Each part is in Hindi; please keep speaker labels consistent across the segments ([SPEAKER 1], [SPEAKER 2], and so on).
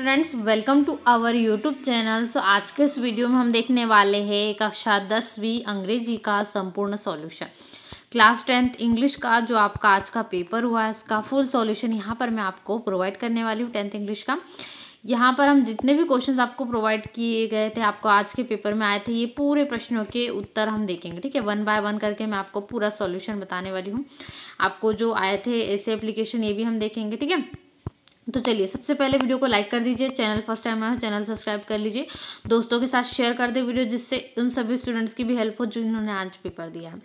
[SPEAKER 1] Students welcome to our YouTube channel so आज के इस वीडियो में हम देखने वाले हैं कक्षा दसवीं अंग्रेज़ी का संपूर्ण सॉल्यूशन क्लास टेंथ इंग्लिश का, जो आपका आज का पेपर हुआ है, इसका फुल सॉल्यूशन यहाँ पर मैं आपको प्रोवाइड करने वाली हूँ टेंथ इंग्लिश का. यहाँ पर हम जितने भी क्वेश्चंस आपको प्रोवाइड किए गए थे, आपको आज के पेपर में आए थे, ये पूरे प्रश्नों के उत्तर हम देखेंगे, ठीक है? वन बाय वन करके मैं आपको पूरा सॉल्यूशन बताने वाली हूँ. आपको जो आए थे, ऐसे एप्लीकेशन ये भी हम देखेंगे, ठीक है? तो चलिए, सबसे पहले वीडियो को लाइक कर दीजिए चैनल फ़र्स्ट टाइम आया हो चैनल सब्सक्राइब कर लीजिए। दोस्तों के साथ शेयर कर दे वीडियो जिससे उन सभी स्टूडेंट्स की भी हेल्प हो जिन्होंने आज पेपर दिया। है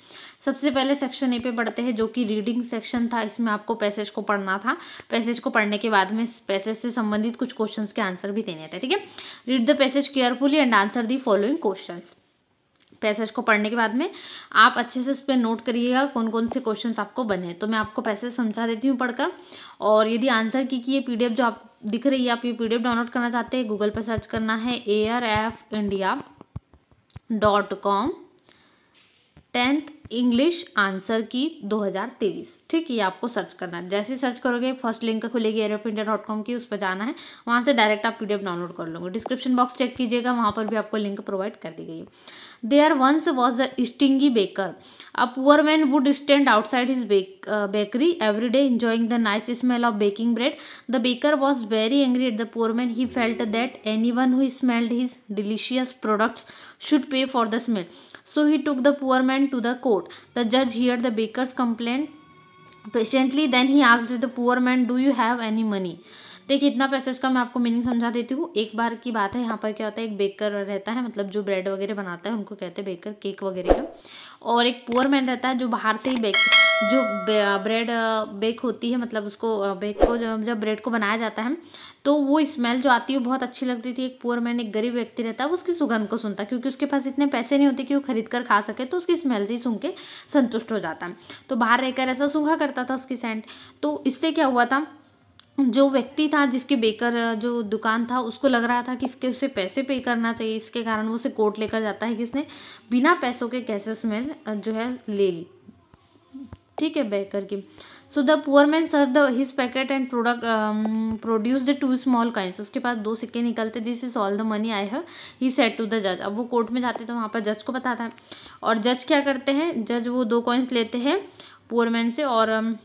[SPEAKER 1] सबसे पहले सेक्शन ए पे पढ़ते हैं, जो कि रीडिंग सेक्शन था। इसमें आपको पैसेज को पढ़ना था। पैसेज को पढ़ने के बाद में पैसेज से संबंधित कुछ क्वेश्चन के आंसर भी देने थे, ठीक है? Read the passage carefully and answer the following question passage को पढ़ने के बाद में, आप अच्छे से उस पर नोट करिएगा कौन कौन से क्वेश्चन आपको बने तो मैं आपको पैसेज समझा देती हूँ पढ़कर। और यदि आंसर की कि ये पीडीएफ जो आप, दिख रही है, आप ये पीडीएफ डाउनलोड करना चाहते हैं गूगल पर सर्च करना है air F India dot com tenth English answer key 2023 ठीक है आपको सर्च करना है। जैसे सर्च करोगे, फ़र्स्ट लिंक खुलेगी एरोप इंडिया डॉट कॉम की, उस पर जाना है। वहाँ से डायरेक्ट आप पीडीएफ डाउनलोड कर लोगे। डिस्क्रिप्शन बॉक्स चेक कीजिएगा, वहाँ पर भी आपको लिंक प्रोवाइड कर दी गई है। There once was a stingy baker a poor man would stand outside his bakery every day enjoying the nice smell of baking bread the baker was very angry at the poor man he felt that any one who smelled his delicious products should pay for the smell. So he took the poor man to the court the जज hear the baker's complaint patiently then he asks the poor man do you have any money देखिए, इतना पैसेज का मैं आपको मीनिंग समझा देती हूँ। एक बार की बात है, यहाँ पर क्या होता है, एक बेकर रहता है मतलब जो ब्रेड वगैरह बनाता है, उनको कहते हैं बेकर केक वगैरह का। और एक पुअर मैन रहता है जो बाहर से ही बेक जो ब्रेड बेक होती है मतलब उसको बेक को जब जब ब्रेड को बनाया जाता है तो वो स्मेल जो आती है बहुत अच्छी लगती थी। एक पुअर मैन एक गरीब व्यक्ति रहता है, वो उसकी सुगंध को सुनता क्योंकि उसके पास इतने पैसे नहीं होते कि वो खरीद कर खा सके तो उसकी स्मेल से ही सुन के संतुष्ट हो जाता है। तो बाहर रहकर ऐसा सूंघा करता था उसकी सेंट तो इससे क्या हुआ था, जो व्यक्ति था, जिसके बेकर जो दुकान था, उसको लग रहा था कि इसके, उसे पैसे पे करना चाहिए, इसके कारण वो उसे कोर्ट लेकर जाता है कि उसने बिना पैसों के कैसे स्मेल जो है, ले ली। ठीक है बेकर की। So the poor man sir the his packet and product produce the two small coins उसके पास दो सिक्के निकलते this is all the money I है ही सेट टू द जज अब वो कोर्ट में जाते तो वहाँ पर जज को बताता है। और जज क्या करते हैं? जज वो दो कॉइन्स लेते हैं पुअर मैन से और um,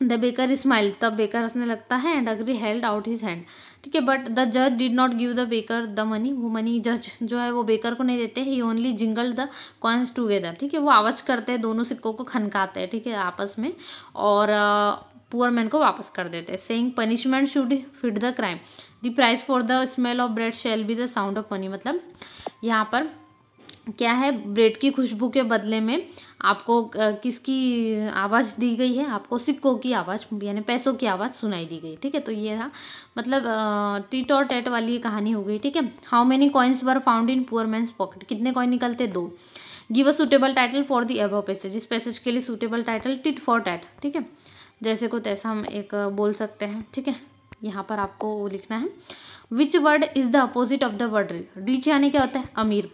[SPEAKER 1] द बेकर स्माइल, तब बेकर हंसने लगता है and agree held out his hand. ठीक है बट द जज did not give the baker the money वो मनी जज जो है, वो बेकर को नहीं देते he only jingle the coins together ठीक है, वो आवाज़ करते हैं, दोनों सिक्कों को खनकाते हैं, ठीक है, आपस में, और पुअर मैन को वापस कर देते हैं saying punishment should fit the crime the price for the smell of bread shall be the sound of money मतलब यहाँ पर क्या है ब्रेड की खुशबू के बदले में आपको किसकी आवाज़ दी गई है? आपको सिक्कों की आवाज़, यानी पैसों की आवाज़ सुनाई दी गई, ठीक है? तो ये था मतलब टीट और टेट वाली कहानी हो गई, ठीक है? How many coins were found in poor man's pocket कितने कॉइन निकलते? दो। Give a suitable title for the above passage इस पैसेज के लिए suitable title tit for tat ठीक है? जैसे को तैसा हम एक बोल सकते हैं, ठीक है? यहाँ पर आपको वो लिखना है। Which word is the opposite of the word rich यानी क्या होता है? अमीर।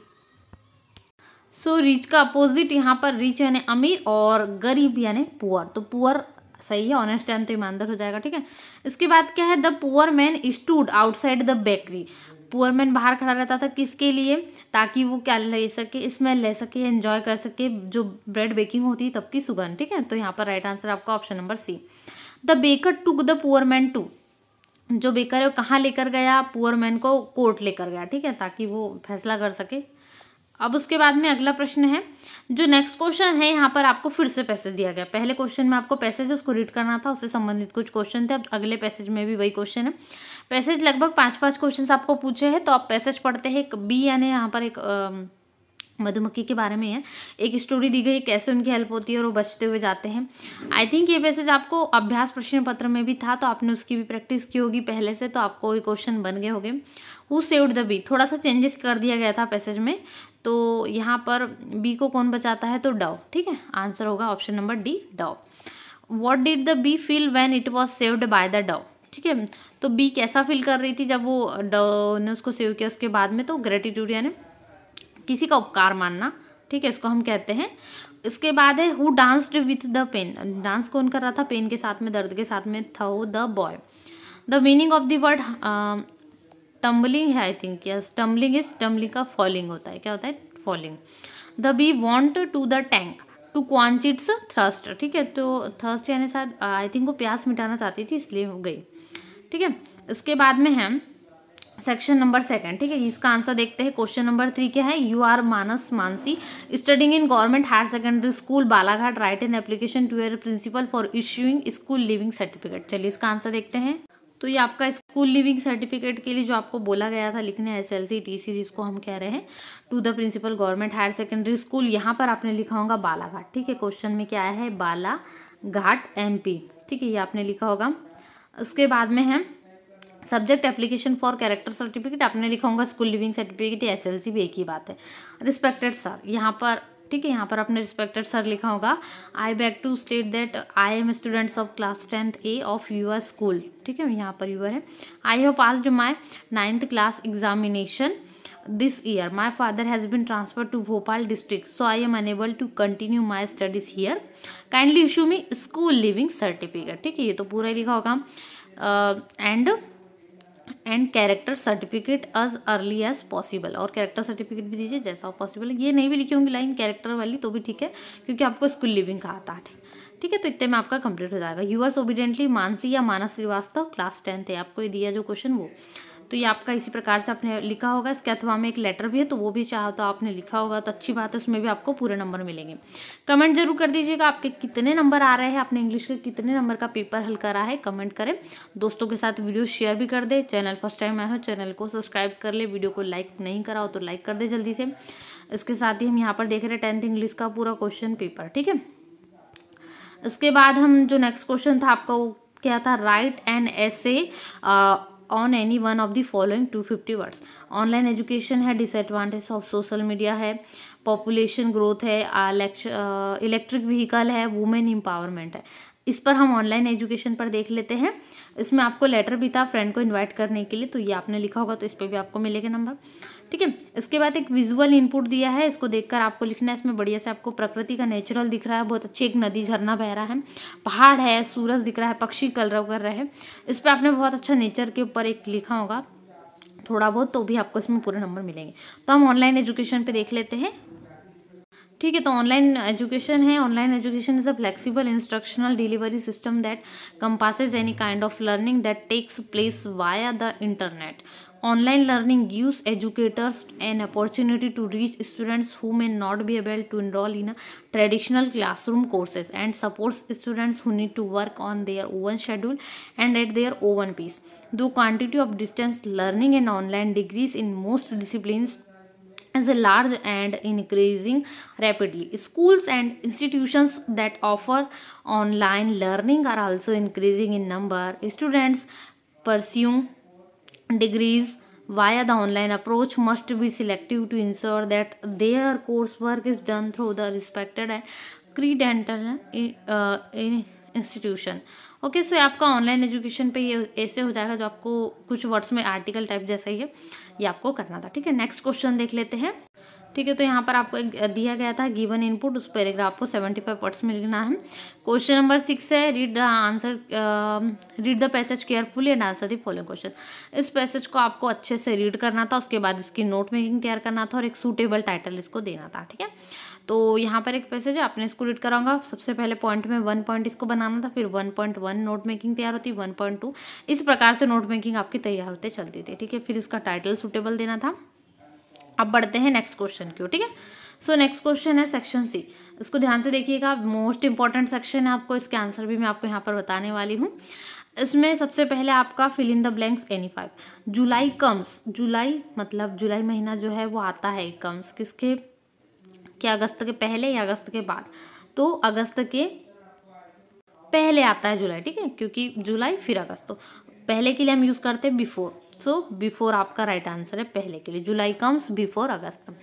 [SPEAKER 1] सो रिच का अपोजिट यहाँ पर रिच यानी अमीर और गरीब यानी पुअर तो पुअर सही है ऑनेस्ट एंड तो ईमानदार हो जाएगा, ठीक है? इसके बाद क्या है? The poor man stood outside the bakery poor man बाहर खड़ा रहता था किसके लिए? ताकि वो क्या ले सके स्मेल ले सके एंजॉय कर सके, जो ब्रेड बेकिंग होती है तब की सुगंध, ठीक है? तो यहाँ पर राइट आंसर आपका option number C the baker took the poor man to जो बेकर है वो कहाँ लेकर गया? पुअर मैन को कोर्ट लेकर गया, ठीक है? ताकि वो फैसला कर सके अब उसके बाद में अगला प्रश्न है, जो नेक्स्ट क्वेश्चन है, यहाँ पर आपको फिर से पैसेज दिया गया। पहले क्वेश्चन में आपको पैसेज उसको रीड करना था, उससे संबंधित कुछ क्वेश्चन थे, अब अगले पैसेज में भी वही क्वेश्चन है। पैसेज लगभग पाँच पाँच क्वेश्चन आपको पूछे हैं तो आप पैसेज पढ़ते हैं, एक बी यानी यहाँ पर एक मधुमक्खी के बारे में है। एक स्टोरी दी गई, कैसे उनकी हेल्प होती है और वो बचते हुए जाते हैं। आई थिंक ये पैसेज आपको अभ्यास प्रश्न पत्र में भी था तो आपने उसकी भी प्रैक्टिस की होगी पहले से तो आपको ये क्वेश्चन बन गए होंगे। हु सेव्ड द बी थोड़ा सा चेंजेस कर दिया गया था पैसेज में। तो यहाँ पर बी को कौन बचाता है? तो डव ठीक है? आंसर होगा option number D dove what did the bee feel when it was saved by the dove ठीक है? तो बी कैसा फील कर रही थी जब वो डव ने उसको सेव किया उसके बाद में? तो ग्रेटिट्यूड यानी किसी का उपकार मानना। ठीक है? इसको हम कहते हैं। इसके बाद है who danced with the pen dance कौन कर रहा था? पेन के साथ में, दर्द के साथ में, था the boy the meaning of the word tumbling है I think yes tumbling is tumbling का फॉलिंग होता है। क्या होता है? Falling the bee went to the tank to quench its thirst ठीक है? तो थर्स्ट यानी शायद आई थिंक वो प्यास मिटाना चाहती थी, इसलिए हो गई। ठीक है? इसके बाद में है सेक्शन नंबर सेकंड ठीक है? इसका आंसर देखते हैं। क्वेश्चन नंबर थ्री क्या है? You are Manas Mansi studying in government higher secondary school Balaghat write an application to your principal for issuing school leaving certificate चलिए, इसका आंसर देखते हैं। तो ये आपका स्कूल लिविंग सर्टिफिकेट के लिए जो आपको बोला गया था लिखने एस एल जिसको हम कह रहे हैं to the principal government higher secondary school यहाँ पर आपने लिखा होगा बालाघाट। ठीक है क्वेश्चन में क्या है? बालाघाट एम पी ठीक है, ये आपने लिखा होगा। उसके बाद में है subject application for character certificate आपने लिखा होगा school leaving certificate S L C भी एक ही बात है। रिस्पेक्टेड सर यहाँ पर ठीक है यहाँ पर अपने रिस्पेक्टेड सर लिखा होगा I beg to state that I am students of class tenth A of your school ठीक है यहाँ पर यूअर है। I have pass my ninth class examination this year my father has been transfer to Bhopal district so I am unable to continue my studies here kindly issue me school leaving certificate ठीक है ये तो पूरा ही लिखा होगा। And uh, and character certificate as early as possible और कैरेक्टर सर्टिफिकेट भी दीजिए जैसा हो पॉसिबल है। ये नहीं भी लिखी होंगी लाइन कैरेक्टर वाली तो भी ठीक है, क्योंकि आपको स्कूल लिविंग का आता है। ठीक है तो इतने में आपका कंप्लीट हो जाएगा। यूवर्स ओबिडेंटली मानसी या मानस श्रीवास्तव क्लास टेंथ है। आपको ये दिया जो क्वेश्चन वो। तो ये आपका इसी प्रकार से आपने लिखा होगा। इसके अथवा में एक लेटर भी है तो वो भी चाहो तो आपने लिखा होगा तो अच्छी बात है, उसमें भी आपको पूरे नंबर मिलेंगे। कमेंट ज़रूर कर दीजिएगा, आपके कितने नंबर आ रहे हैं, आपने इंग्लिश के कितने नंबर का पेपर हल करा है कमेंट करें। दोस्तों के साथ वीडियो शेयर भी कर दे। चैनल फ़र्स्ट टाइम आए हो चैनल को सब्सक्राइब कर ले। वीडियो को लाइक नहीं करा हो तो लाइक कर दे जल्दी से। इसके साथ ही हम यहाँ पर देख रहे हैं टेंथ इंग्लिश का पूरा क्वेश्चन पेपर ठीक है? इसके बाद हम जो नेक्स्ट क्वेश्चन था, आपका वो क्या था? Write an essay on any one of the following two fifty words online education है डिसएडवांटेज ऑफ़ सोशल मीडिया है पॉपुलेशन ग्रोथ है इलेक्ट्रिक व्हीकल है वुमेन एम्पावरमेंट है। इस पर हम ऑनलाइन एजुकेशन पर देख लेते हैं। इसमें आपको लेटर भी था फ्रेंड को इनवाइट करने के लिए तो ये आपने लिखा होगा तो इस पर भी आपको मिलेगा नंबर ठीक है? इसके बाद एक विजुअल इनपुट दिया है, इसको देखकर आपको लिखना है। इसमें बढ़िया से आपको प्रकृति का नेचुरल दिख रहा है, बहुत अच्छी एक नदी झरना बह रहा है। पहाड़ है, सूरज दिख रहा है, पक्षी कलर कर रहे हैं। इस पर आपने बहुत अच्छा नेचर के ऊपर एक लिखा होगा, थोड़ा बहुत तो भी आपको इसमें पूरे नंबर मिलेंगे। तो हम ऑनलाइन एजुकेशन पे देख लेते हैं। ठीक है तो ऑनलाइन एजुकेशन है online education is a flexible instructional delivery system that encompasses any kind of learning that takes place via the internet online learning gives educators an opportunity to reach students who may not be able to enrol in a traditional classroom courses and supports students who need to work on their own schedule and at their own pace though quantity of distance learning and online degrees in most discipline is large and increasing rapidly. Schools and institutions that offer online learning are also increasing in number. Students pursuing degrees via the online approach must be selective to ensure that their coursework is done through the respected and credentialed uh, institution. Okay so आपका ऑनलाइन एजुकेशन पे ये ऐसे हो जाएगा जो आपको कुछ वर्ड्स में आर्टिकल टाइप जैसा ही है, ये आपको करना था, ठीक है? नेक्स्ट क्वेश्चन देख लेते हैं। ठीक है तो यहाँ पर आपको दिया गया था गिवन इनपुट उस पैराग्राफ को सेवेंटी फाइव वर्ड्स में लिखना है। क्वेश्चन नंबर सिक्स है read the answer read the passage carefully and answer the following question इस पैसेज को आपको अच्छे से रीड करना था, उसके बाद इसकी नोट मेकिंग तैयार करना था और एक सूटेबल टाइटल इसको देना था, ठीक है? तो यहाँ पर एक पैसेज है आपने इसको रीड कराऊँगा। सबसे पहले पॉइंट में वन पॉइंट इसको बनाना था, फिर one point one note making तैयार होती वन पॉइंट टू इस प्रकार से नोट मेकिंग आपकी तैयार होते चलती थी, ठीक है? फिर इसका टाइटल सुटेबल देना था। अब बढ़ते हैं नेक्स्ट क्वेश्चन की ठीक है? सो नेक्स्ट क्वेश्चन है सेक्शन सी इसको ध्यान से देखिएगा मोस्ट इंपॉर्टेंट सेक्शन है आपको, इसके आंसर भी मैं आपको यहाँ पर बताने वाली हूँ। इसमें सबसे पहले आपका fill in the blanks any five July comes जुलाई मतलब जुलाई महीना जो है वो आता है कम्स किसके? क्या अगस्त के पहले या अगस्त के बाद। तो अगस्त के पहले आता है जुलाई, ठीक है? क्योंकि जुलाई, फिर अगस्त। तो पहले के लिए हम यूज़ करते हैं बिफोर सो बिफोर आपका राइट right आंसर है पहले के लिए। July comes before August.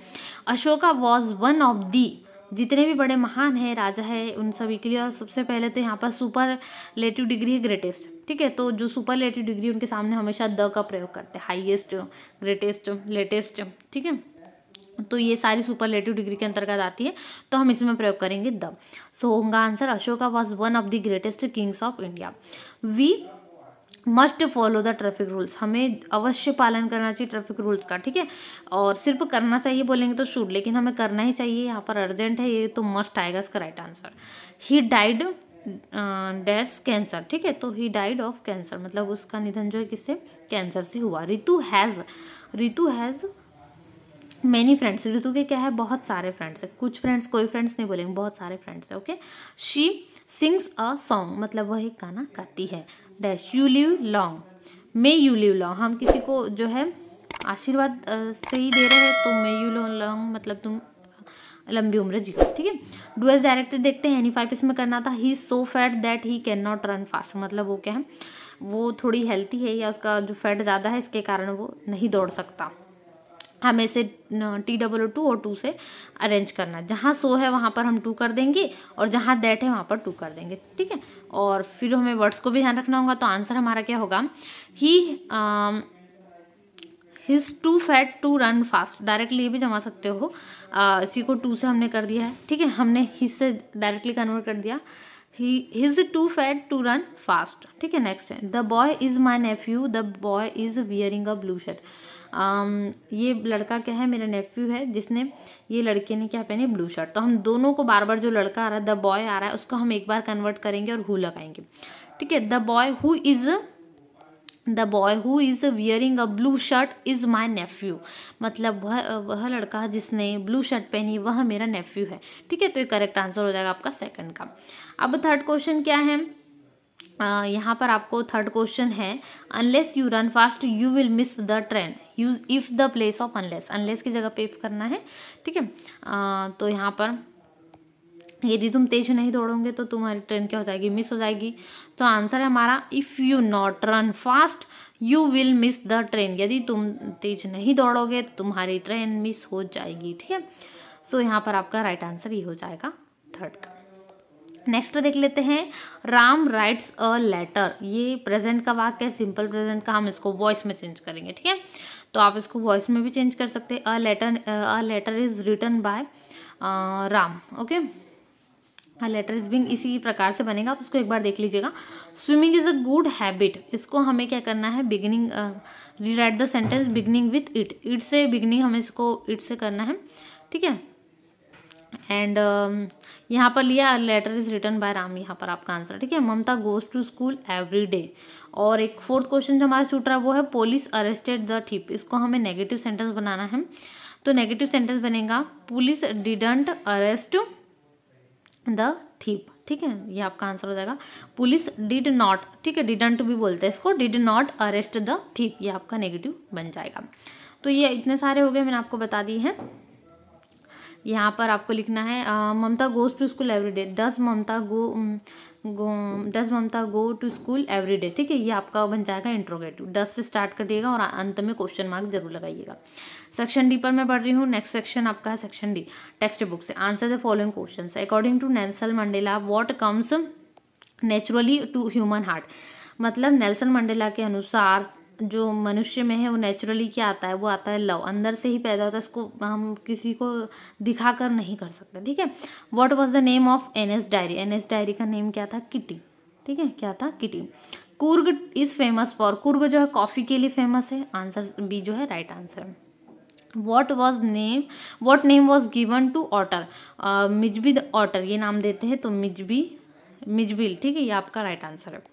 [SPEAKER 1] Ashoka was one of the जितने भी बड़े महान है, राजा है, उन सभी के लिए। और सबसे पहले तो यहाँ पर सुपर लेटिव डिग्री है ग्रेटेस्ट ठीक है? तो जो सुपर लेटिव डिग्री उनके सामने हमेशा द का प्रयोग करते हैं। हाईएस्ट ग्रेटेस्ट लेटेस्ट ठीक है? तो ये सारी सुपरलेटिव डिग्री के अंतर्गत आती है तो हम इसमें प्रयोग करेंगे द सो होगा answer Ashoka was one of the greatest kings of India we must follow the traffic rules हमें अवश्य पालन करना चाहिए ट्रैफ़िक रूल्स का, ठीक है? और सिर्फ़ करना चाहिए बोलेंगे तो शूट लेकिन हमें करना ही चाहिए, यहाँ पर अर्जेंट है ये तो मस्ट आएगा इसका right answer he died dash cancer ठीक है? तो ही डाइड ऑफ़ कैंसर मतलब उसका निधन जो है किससे? कैंसर से हुआ. Ritu has Ritu has many friends, Ritu के क्या है? बहुत सारे फ्रेंड्स है। कुछ फ्रेंड्स कोई फ्रेंड्स नहीं बोलेंगे, बहुत सारे फ्रेंड्स है okay she sings a song मतलब वह एक गाना गाती है। Dash you live long may you live long हम किसी को जो है आशीर्वाद से ही दे रहे हैं तो मे यू लॉन्ग मतलब तुम लंबी उम्र जियो, ठीक है? डुएस डायरेक्टर देखते हैं एनी फाइव इसमें करना था। He so fat that he can not run fast मतलब वो क्या है? वो थोड़ी हेल्थी है या उसका जो फैट ज़्यादा है, इसके कारण वो नहीं दौड़ सकता। हमें इसे टी डबल ओ टू और टू से अरेंज करना है। जहाँ सो है, वहाँ पर हम टू कर देंगे और जहाँ दैट है, वहाँ पर टू कर देंगे, ठीक है? और फिर हमें वर्ड्स को भी ध्यान रखना होगा तो आंसर हमारा क्या होगा? He is too fat to run fast directly ये भी जमा सकते हो। इसी को टू से हमने कर दिया है, ठीक है? हमने हिज से डायरेक्टली कन्वर्ट कर दिया। He is too fat to run fast ठीक है next the boy is my nephew the boy is wearing a blue shirt ये लड़का क्या है, मेरा नेफ्यू है, जिसने ये लड़के ने क्या पहने ब्लू शर्ट तो हम दोनों को बार बार जो लड़का आ रहा है द बॉय आ रहा है, उसको हम एक बार कन्वर्ट करेंगे और हु लगाएँगे. ठीक है the boy who is the boy who is wearing a blue shirt is my nephew मतलब वह वह लड़का जिसने ब्लू शर्ट पहनी, वह मेरा नेफ्यू है. ठीक है तो ये करेक्ट आंसर हो जाएगा आपका सेकंड का. अब थर्ड क्वेश्चन क्या है? यहाँ पर आपको थर्ड क्वेश्चन है. Unless you run fast you will miss the train use if the place of unless unless की जगह पे इफ़ करना है, ठीक है? तो यहाँ पर, यदि तुम तेज नहीं दौड़ोगे तो तुम्हारी ट्रेन क्या हो जाएगी? मिस हो जाएगी। तो आंसर है हमारा if you not run fast you will miss the train यदि तुम तेज नहीं दौड़ोगे तो तुम्हारी ट्रेन मिस हो जाएगी, ठीक है? सो यहाँ पर आपका राइट आंसर ये हो जाएगा थर्ड का। नेक्स्ट देख लेते हैं राम राइट्स अ लेटर ये प्रेजेंट का वाक्य है सिंपल प्रेजेंट का, हम इसको वॉइस में चेंज करेंगे, ठीक है? तो आप इसको वॉइस में भी चेंज कर सकते हैं। A letter a letter is return by Ram okay a letter is being इसी प्रकार से बनेगा, आप उसको एक बार देख लीजिएगा। Swimming is a good habit इसको हमें क्या करना है? Beginning rewrite the sentence beginning with it it से बिगनिंग हमें इसको इट से करना है, ठीक है? एंड uh, यहाँ पर लिया letter is return by Ram यहाँ पर आपका आंसर ठीक है? Mamta goes to school every day और एक फोर्थ क्वेश्चन जो हमारा छूट रहा है वो है पुलिस अरेस्टेड द थीप इसको हमें नेगेटिव सेंटेंस बनाना है। तो नेगेटिव सेंटेंस बनेगा police didn't arrest the thief ठीक है? ये आपका आंसर हो जाएगा। पुलिस डिड नॉट ठीक है? डिडंट भी बोलते हैं इसको did not arrest the thief ये आपका नेगेटिव बन जाएगा। तो ये इतने सारे हो गए मैंने आपको बता दी है। यहाँ पर आपको लिखना है Mamta goes to school every day does Mamta go go, does Mamta go to school every day ठीक है, ये आपका बन जाएगा इंट्रोगेटिव दस से स्टार्ट करिएगा और अंत में क्वेश्चन मार्क ज़रूर लगाइएगा. सेक्शन डी पर मैं पढ़ रही हूँ. नेक्स्ट सेक्शन आपका है सेक्शन डी टेक्स्ट बुक से. Answer the following question according to Nelson Mandela what comes naturally to human heart मतलब नेल्सन मंडेला के अनुसार जो मनुष्य में है, वो नेचुरली क्या आता है? वो आता है लव अंदर से ही पैदा होता है, इसको हम किसी को दिखा कर नहीं कर सकते, ठीक है? What was the name of Anne's diary Anne's diary का नेम क्या था? किटी ठीक है? क्या था? Kitty Coorg is famous for Coorg जो है कॉफ़ी के लिए फ़ेमस है. आंसर बी जो है right answer what was name what name was given to otter Mijbil the otter ये नाम देते हैं तो मिजबी मिजबिल ठीक है? ये आपका राइट आंसर है।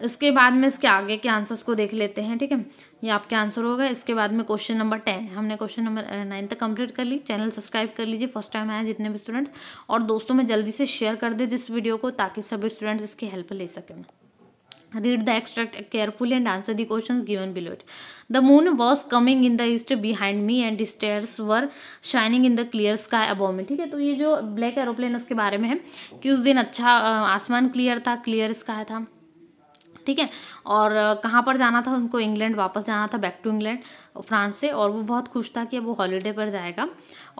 [SPEAKER 1] इसके बाद में इसके आगे के आंसर्स को देख लेते हैं, ठीक है? ये आपके आंसर होगा इसके बाद में क्वेश्चन नंबर टेन हमने क्वेश्चन नंबर नाइन तक कंप्लीट कर ली। चैनल सब्सक्राइब कर लीजिए। फ़र्स्ट टाइम आए जितने भी स्टूडेंट्स और दोस्तों, में जल्दी से शेयर कर दे जिस वीडियो को, ताकि सभी स्टूडेंट्स इसकी हेल्प ले सकें। Read the extract carefully and answer the question given below it the moon was coming in the east behind me and stars were shining in the clear sky above me ठीक है? तो ये जो ब्लैक एरोप्लेन उसके बारे में है कि उस दिन अच्छा आसमान क्लियर था क्लियर स्काई था। ठीक है? और कहाँ पर जाना था? उनको इंग्लैंड वापस जाना था बैक टू इंग्लैंड फ्रांस से, और वो बहुत खुश था कि वो हॉलीडे पर जाएगा।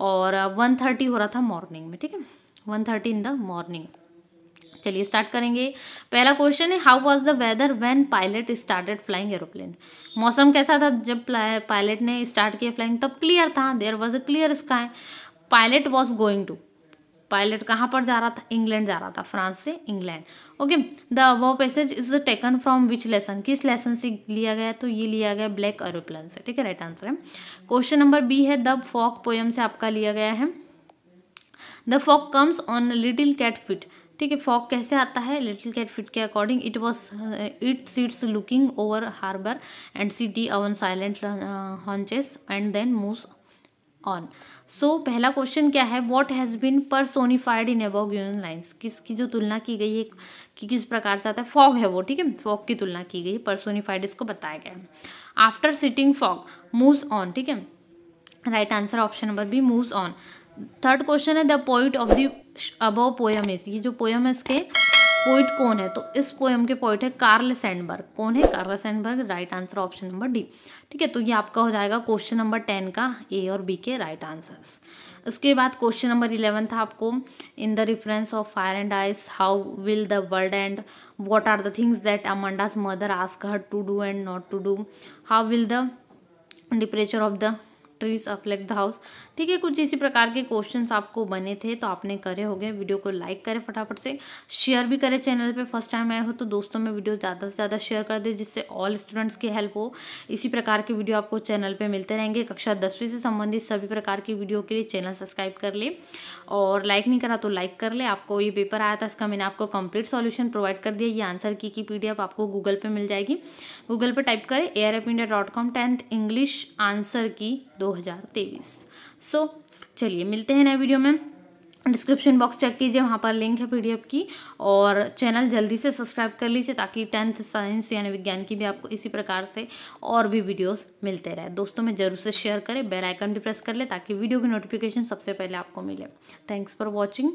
[SPEAKER 1] और वन थर्टी हो रहा था मॉर्निंग में, ठीक है? One thirty in the morning चलिए स्टार्ट करेंगे। पहला क्वेश्चन है how was the weather when pilot started flying aeroplane मौसम कैसा था जब पायलट ने स्टार्ट किया फ्लाइंग तब क्लियर था there was a clear sky pilot was going to pilot कहाँ पर जा रहा था? इंग्लैंड जा रहा था, फ्रांस से England. Okay, the above passage is taken from which lesson किस लेसन से लिया गया? तो ये लिया गया ब्लैक एरोप्लेन से, ठीक है? राइट आंसर है। क्वेश्चन नंबर बी है, द फॉक पोयम से आपका लिया गया है। The fog comes on little cat feet, ठीक है? फॉक कैसे आता है? लिटिल कैट फिट के according it was it sits looking over harbour and city on silent haunches and then moves on so पहला क्वेश्चन क्या है? What has been personified in above given lines किसकी जो तुलना की गई है, कि किस प्रकार से आता है? फॉग है वो, ठीक है? फॉग की तुलना की गई है परसोनिफाइड इसको बताया गया है। After sitting fog moves on ठीक है? Right answer option number B moves on third question है the point of the above poem is ये जो पोयम है इसके पोइट कौन है? तो इस पोएम के पोइट है कार्ल सैंडबर्ग कौन है Carl Sandburg right answer option number D ठीक है तो ये आपका हो जाएगा क्वेश्चन नंबर टेन का ए और बी के राइट आंसर्स उसके बाद क्वेश्चन नंबर इलेवन था आपको। In the reference of fire and ice how will the world end what are the things that Amanda's mother ask her to do and not to do how will the temperature of the trees affect the house ठीक है, कुछ इसी प्रकार के क्वेश्चंस आपको बने थे तो आपने करे हो गए वीडियो को लाइक करें फटाफट से। शेयर भी करें चैनल पे। फ़र्स्ट टाइम आए हो तो दोस्तों में वीडियो ज़्यादा से ज़्यादा शेयर कर दे जिससे ऑल स्टूडेंट्स की हेल्प हो। इसी प्रकार के वीडियो आपको चैनल पर मिलते रहेंगे। कक्षा दसवीं से संबंधित सभी प्रकार की वीडियो के लिए चैनल सब्सक्राइब कर ले। और लाइक नहीं करा तो लाइक कर ले। आपको ये पेपर आया था, इसका मैंने आपको कंप्लीट सॉल्यूशन प्रोवाइड कर दिया। ये आंसर की की पीडीएफ आपको गूगल पे मिल जाएगी। गूगल पे टाइप करें air app India dot com tenth English answer key दो हज़ार तेईस। सो so, चलिए मिलते हैं नए वीडियो में। डिस्क्रिप्शन बॉक्स चेक कीजिए वहाँ पर लिंक है पीडीएफ की। और चैनल जल्दी से सब्सक्राइब कर लीजिए ताकि टेंथ साइंस यानी विज्ञान की भी आपको इसी प्रकार से और भी वीडियोस मिलते रहे। दोस्तों में ज़रूर से शेयर करें बेल आइकन भी प्रेस कर ले ताकि वीडियो की नोटिफिकेशन सबसे पहले आपको मिले। Thanks for watching